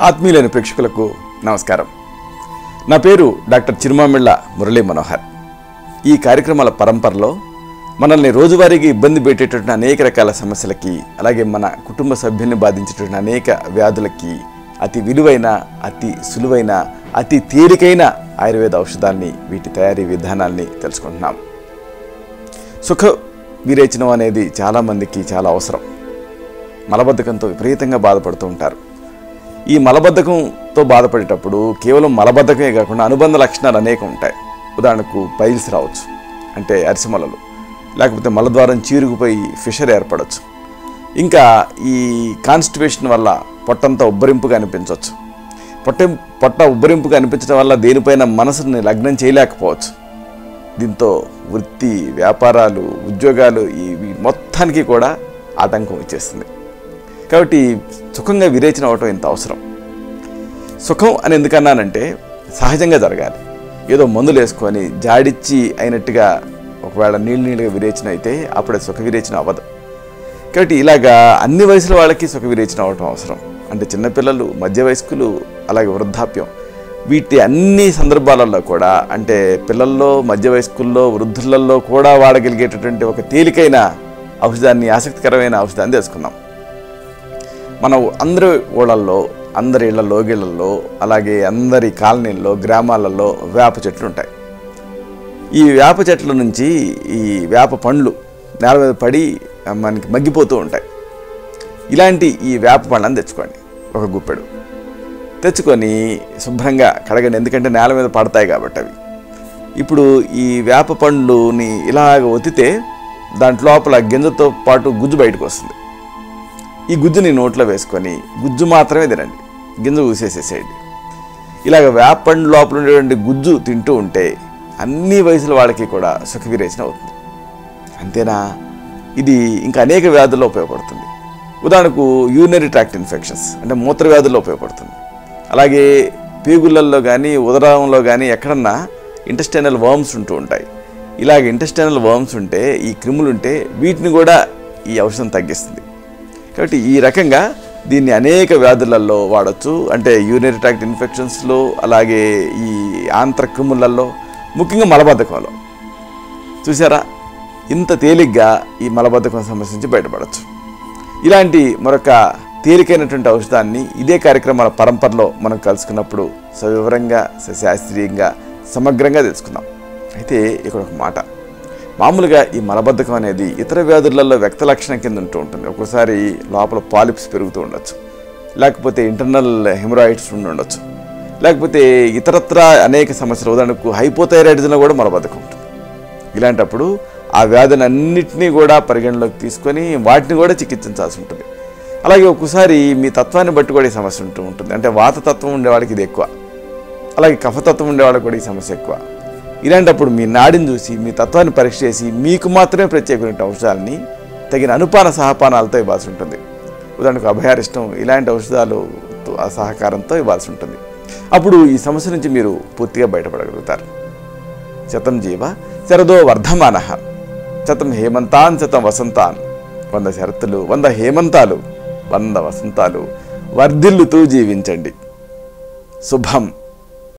ఆత్మీయులైన ప్రేక్షకులకు నమస్కారం. నా పేరు డాక్టర్ చిరుమామిళ్ళ మురళీ మనోహర్ ఈ కార్యక్రమాల పరంపరలో మనల్ని రోజువారీగా ఇబ్బంది పెట్టేటటువంటి అనేక రకాల సమస్యలకి అలాగే మన కుటుంబ సభ్యుల్ని బాధించేటటువంటి అనేక వ్యాధులకి అతి విలువైన అతి సులువైన అతి తేలికైన ఆయుర్వేద ఔషధాల్ని వీటి తయారీ విధానాల్ని తెలుసుకుంటున్నాం. సుఖ విరేచనం అనేది చాలామందికి చాలా అవసరం. మలబద్ధకంతో విపరీతంగా బాధపడుతూ ఉంటారు. ఈ మలబద్ధకంతో బాధపడేటప్పుడు కేవలం మలబద్ధకమే కాకుండా అనుబంధ లక్షణాలు అనేక ఉంటాయి. ఉదాహరణకు పైల్స్ రావచ్చు అంటే అరిసమలలు లేకపోతే మలద్వారం చీరుకుపోయి ఫిషర్ ఏర్పడవచ్చు ఇంకా ఈ కాన్స్టిపేషన్ వల్ల పొట్టంతా ఉబ్బరింపుగా అనిపించవచ్చు పొట్ట పొట్ట ఉబ్బరింపుగా అనిపించడం వల్ల దేనిపైన మనసుని లగ్నం చేయలేకపోవచ్చు. దీంతో వృత్తి వ్యాపారాలు ఉద్యోగాలు ఈ మొత్తానికి కూడా ఆటంకం వచ్చేస్తుంది. కాబట్టి సుఖంగా విరేచన అవటం ఇంత అవసరం? సుఖం అని ఎందుకన్నానంటే సహజంగా జరగాలి. ఏదో మందులు వేసుకొని జాడిచ్చి అయినట్టుగా ఒకవేళ నీళ్ళు నీళ్ళుగా విరేచన అయితే అప్పుడే సుఖ విరేచన అవ్వదు. కాబట్టి ఇలాగా అన్ని వయసుల వాళ్ళకి సుఖ విరేచన అవటం అవసరం. అంటే చిన్నపిల్లలు మధ్య వయస్కులు అలాగే వృద్ధాప్యం. వీటి అన్ని సందర్భాలలో కూడా అంటే పిల్లల్లో మధ్య వయస్కుల్లో వృద్ధులలో కూడా వాడగలిగేటటువంటి ఒక తేలికైన ఔషధాన్ని ఆసక్తికరమైన ఔషధాన్ని తెలుసుకున్నాం మన అందరి ఊళ్ళల్లో అందరి ఇళ్ళ లోగిళ్ళల్లో అలాగే అందరి కాలనీల్లో గ్రామాలలో వేప చెట్లు ఉంటాయి. ఈ వేప చెట్ల నుంచి ఈ వేప పండ్లు నేల మీద పడి మనకి మగ్గిపోతూ ఉంటాయి. ఇలాంటి ఈ వేప పండ్లను తెచ్చుకోండి. ఒక గుప్పెడు. తెచ్చుకొని శుభ్రంగా కడగండి. ఎందుకంటే నేల మీద పడతాయి కాబట్టి అవి. ఇప్పుడు ఈ వేప పండ్లుని ఇలాగ ఒత్తితే దాంట్లోపల గింజతో పాటు గుజ్జు బయటకు వస్తుంది. ఈ గుజ్జుని నోట్లో వేసుకొని గుజ్జు మాత్రమే తినండి. గింజ ఊసేసేసేయండి. ఇలాగ వేప లోపల ఉండేటువంటి గుజ్జు తింటూ ఉంటే అన్ని వయసుల వాళ్ళకి కూడా సుఖ విరేచన అవుతుంది. అంతేనా? ఇది ఇంకా అనేక వ్యాధుల్లో ఉపయోగపడుతుంది. ఉదాహరణకు యూరినరీ ట్రాక్ట్ ఇన్ఫెక్షన్స్ అంటే మూత్ర వ్యాధుల్లో ఉపయోగపడుతుంది. అలాగే పీగుళ్ళల్లో కానీ ఉదరంలో కానీ ఎక్కడన్నా ఇంటెస్టైనల్ వర్మ్స్ ఉంటూ ఉంటాయి. ఇలాగ ఇంటెస్టైనల్ వర్మ్స్ ఉంటే ఈ క్రిములు ఉంటే వీటిని కూడా ఈ ఔషధం తగ్గిస్తుంది. కాబట్టి ఈ రకంగా దీన్ని అనేక వ్యాధులలో వాడచ్చు. అంటే యూరినరీ ట్రాక్ట్ ఇన్ఫెక్షన్స్లో అలాగే ఈ ఆంత్రక్రిములలో ముఖ్యంగా మలబద్ధకంలో. చూసారా ఇంత తేలిగ్గా ఈ మలబద్ధకం సమస్య నుంచి బయటపడవచ్చు ఇలాంటి మరొక తేలికైనటువంటి ఔషధాన్ని ఇదే కార్యక్రమాల పరంపరలో మనం కలుసుకున్నప్పుడు సవివరంగా సశాస్త్రీయంగా సమగ్రంగా తెలుసుకుందాం. అయితే ఇక్కడ ఒక మాట. మామూలుగా ఈ మలబద్ధకం అనేది ఇతర వ్యాధులలో వ్యక్త లక్షణం కింద ఉంటూ ఉంటుంది. ఒక్కోసారి లోపల పాలిప్స్ పెరుగుతూ ఉండొచ్చు. లేకపోతే ఇంటర్నల్ హెమరాయిడ్స్ ఉండి ఉండొచ్చు. లేకపోతే ఇతరత్ర అనేక సమస్యలు ఉదాహరణకు హైపోథైరాయిడిజంలో కూడా మలబద్ధకం ఉంటుంది. ఇలాంటప్పుడు ఆ వ్యాధిని అన్నింటినీ కూడా పరిగణలోకి తీసుకొని వాటిని కూడా చికిత్సించాల్సి ఉంటుంది. అలాగే ఒక్కోసారి మీ తత్వాన్ని బట్టి కూడా ఈ సమస్య ఉంటూ ఉంటుంది. అంటే వాతతత్వం తత్వం ఇది ఎక్కువ. అలాగే కఫతత్వం ఉండేవాళ్ళకి కూడా ఈ సమస్య ఎక్కువ. ఇలాంటప్పుడు మీ నాడిని చూసి మీ తత్వాన్ని పరీక్ష చేసి మీకు మాత్రమే ప్రత్యేకమైన ఔషధాలని తగిన అనుపాన సహపానాలతో ఇవ్వాల్సి ఉంటుంది. ఉదాహరణకు అభయారిష్టం ఇలాంటి ఔషధాలు సహకారంతో ఇవ్వాల్సి ఉంటుంది. అప్పుడు ఈ సమస్య నుంచి మీరు పూర్తిగా బయటపడగలుగుతారు. శతం జీవ శరదో వర్ధమాన. శతం హేమంతాన్ శతం వసంతాన్. వంద శరత్తులు వంద హేమంతాలు వంద వసంతాలు వర్ధిల్లుతూ జీవించండి. శుభం.